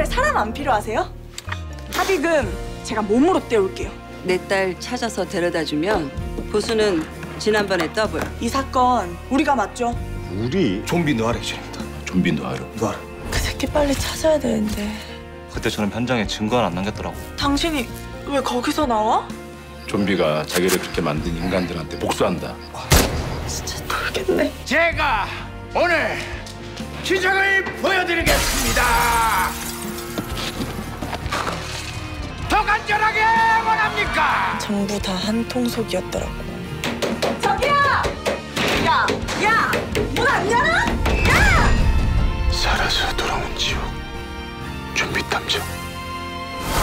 경찰에 사람 안 필요하세요? 합의금 제가 몸으로 떼올게요. 내 딸 찾아서 데려다 주면 보수는 지난번에 더블. 이 사건 우리가 맞죠? 우리 좀비 누아르 액션입니다. 좀비 노하루 누아르. 그 새끼 빨리 찾아야 되는데. 그때 저는 현장에 증거는 안 남겼더라고. 당신이 왜 거기서 나와? 좀비가 자기를 그렇게 만든 인간들한테 복수한다 진짜 모르겠네. 제가 오늘 기적을 보여드리겠습니다 더 간절하게 원합니까? 전부 다 한 통속이었더라고. 저기요! 야! 야! 문안 열어? 야! 살아서 돌아온 지옥 좀비 탐정